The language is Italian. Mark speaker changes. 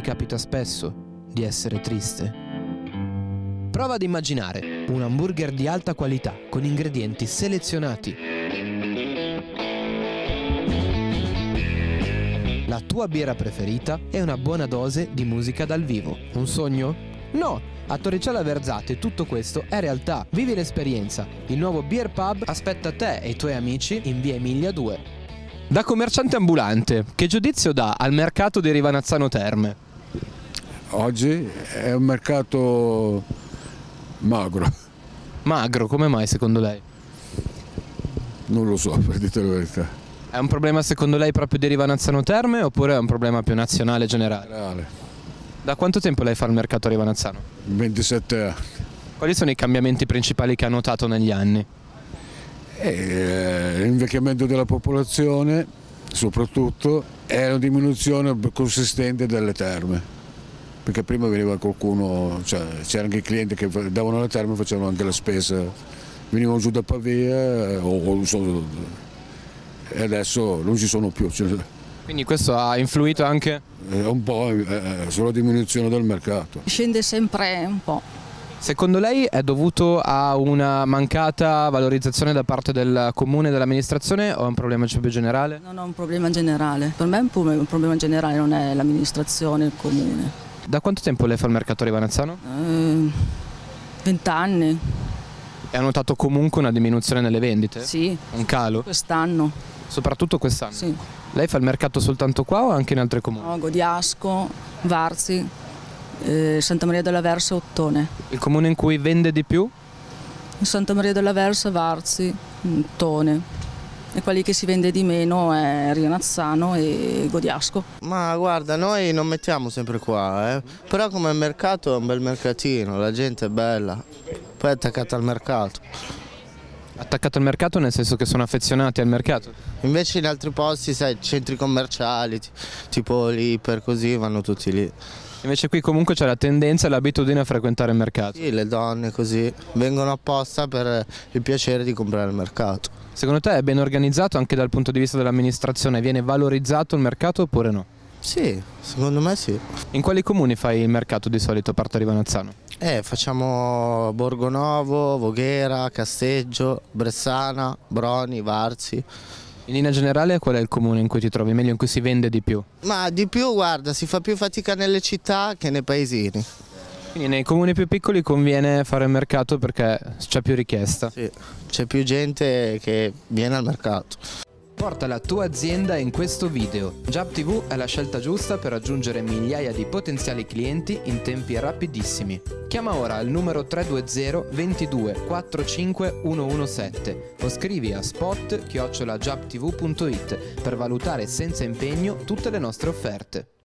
Speaker 1: ti capita spesso di essere triste? Prova ad immaginare un hamburger di alta qualità con ingredienti selezionati. La tua birra preferita è una buona dose di musica dal vivo. Un sogno? No! A Torricella Verzate tutto questo è realtà. Vivi l'esperienza. Il nuovo Beer Pub aspetta te e i tuoi amici in via Emilia 2. Da commerciante ambulante, che giudizio dà al mercato di Rivanazzano Terme?
Speaker 2: Oggi è un mercato magro,
Speaker 1: Magro, come mai secondo lei?
Speaker 2: non lo so per dire la verità.
Speaker 1: È un problema secondo lei proprio di Rivanazzano Terme oppure è un problema più nazionale generale?
Speaker 2: Reale,
Speaker 1: Da quanto tempo lei fa il mercato a Rivanazzano?
Speaker 2: 27 anni.
Speaker 1: Quali sono i cambiamenti principali che ha notato negli anni?
Speaker 2: Eh, l'invecchiamento della popolazione soprattutto e una diminuzione consistente delle terme. Perché prima veniva qualcuno, cioè, c'erano anche i clienti che davano alle terme e facevano anche la spesa, venivano giù da Pavia eh, o, o so- e adesso non ci sono più. Cioè,
Speaker 1: Quindi questo ha influito anche...
Speaker 2: è un po' eh, sulla diminuzione del mercato.
Speaker 3: Scende sempre un po'.
Speaker 1: Secondo lei è dovuto a una mancata valorizzazione da parte del comune e dell'amministrazione o è un problema più generale?
Speaker 3: Non ho un problema generale. Per me è un problema generale, non è l'amministrazione, il comune.
Speaker 1: Da quanto tempo lei fa il mercato a Rivanazzano?
Speaker 3: Eh, Vent'anni,
Speaker 1: E ha notato comunque una diminuzione nelle vendite?
Speaker 3: sì,
Speaker 1: Un calo?
Speaker 3: quest'anno,
Speaker 1: Soprattutto quest'anno?
Speaker 3: sì.
Speaker 1: Lei fa il mercato soltanto qua o anche in altri comuni?
Speaker 3: No, Godiasco, Varzi, eh, Santa Maria della Versa, Ottone.
Speaker 1: Il comune in cui vende di più?
Speaker 3: Santa Maria della Versa, Varzi, Ottone. E quelli che si vende di meno è Rianazzano e Godiasco.
Speaker 4: Ma guarda, noi non mettiamo sempre qua, eh. però come mercato è un bel mercatino, la gente è bella, poi è attaccata al mercato.
Speaker 1: Attaccato al mercato nel senso che sono affezionati al mercato?
Speaker 4: Invece in altri posti, sai, centri commerciali, ti- tipo l'Iper, così vanno tutti lì.
Speaker 1: Invece qui comunque c'è la tendenza e l'abitudine a frequentare il mercato.
Speaker 4: Sì, le donne così vengono apposta per il piacere di comprare al mercato.
Speaker 1: Secondo te è ben organizzato anche dal punto di vista dell'amministrazione? Viene valorizzato il mercato oppure no?
Speaker 4: Sì, secondo me sì.
Speaker 1: In quali comuni fai il mercato di solito a parte Rivanazzano?
Speaker 4: Eh, facciamo Borgonovo, Voghera, Casteggio, Bressana, Broni, Varzi.
Speaker 1: In linea generale qual è il comune in cui ti trovi meglio, in cui si vende di più?
Speaker 4: Ma di più, guarda, si fa più fatica nelle città che nei paesini.
Speaker 1: Quindi nei comuni più piccoli conviene fare il mercato perché c'è più richiesta.
Speaker 4: Sì, c'è più gente che viene al mercato.
Speaker 1: Porta la tua azienda in questo video. Jab TV è la scelta giusta per raggiungere migliaia di potenziali clienti in tempi rapidissimi. Chiama ora il numero 320 22 45 117 o scrivi a spot-jabtv.it per valutare senza impegno tutte le nostre offerte.